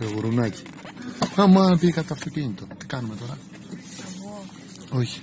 Ε, γουρουνάκι. Άμα πήγα το αυτοκίνητο. Τι κάνουμε τώρα; Όχι.